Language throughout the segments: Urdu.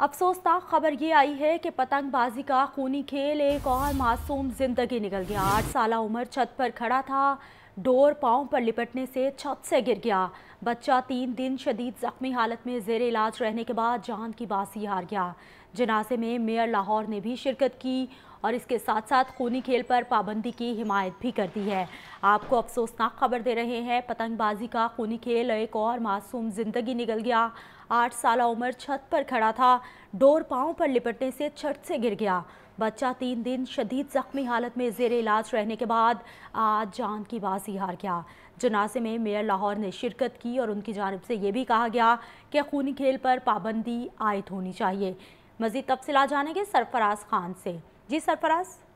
افسوسناک خبر یہ آئی ہے کہ پتنگ بازی کا خونی کھیل ایک اور معصوم زندگی نکل گیا۔ آٹھ سالہ عمر چھت پر کھڑا تھا۔ ڈور پاؤں پر لپٹنے سے چھت سے گر گیا۔ بچہ تین دن شدید زخمی حالت میں زیر علاج رہنے کے بعد جان کی باسی ہار گیا۔ جنازے میں میئر لاہور نے بھی شرکت کی اور اس کے ساتھ ساتھ خونی کھیل پر پابندی کی حمایت بھی کر دی ہے۔ آپ کو افسوسناک خبر دے رہے ہیں، پتنگ بازی کا خونی کھیل ایک اور معصوم زندگی نکل گیا۔ آٹھ سالہ عمر چھت پر کھڑا تھا، ڈور پاؤں پر لپٹنے سے چھت سے گر گیا۔ بچہ تین دن شدید زخمی حالت میں زیر علاج رہنے کے بعد آج جان کی بازی ہار گیا۔ جنازے میں میئر لاہور نے شرکت کی اور ان کی جانب سے یہ بھی کہا گیا کہ خونی کھیل پر پابندی عائد ہونی چاہیے۔ مزید تفصیلات جانیں گے سرفراز خان سے۔ جی سرفراز؟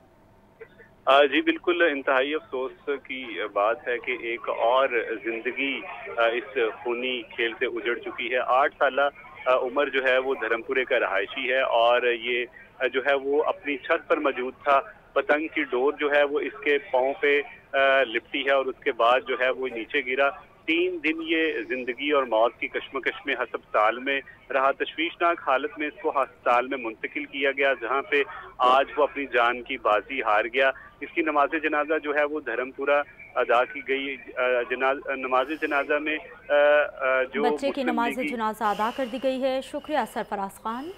جی بالکل انتہائی افسوس کی بات ہے کہ ایک اور زندگی اس خونی کھیل سے اجڑ چکی ہے۔ آٹھ سالہ عمر جو ہے وہ دھرمپورے کا رہائشی ہے اور یہ جو ہے وہ اپنی چھت پر موجود تھا۔ پتنگ کی ڈور جو ہے وہ اس کے پاؤں پہ لپٹی ہے اور اس کے بعد جو ہے وہ نیچے گرا۔ تین دن یہ زندگی اور موت کی کشمکش میں ہسپتال میں رہا۔ تشویشناک حالت میں اس کو ہسپتال میں منتقل کیا گیا جہاں پہ آج وہ اپنی جان کی بازی ہار گیا۔ اس کی نماز جنازہ جو ہے وہ دھرم پورا ادا کی گئی۔ نماز جنازہ میں جو بچے کی نماز جنازہ ادا کر دی گئی ہے۔ شکریہ سرفراز خان۔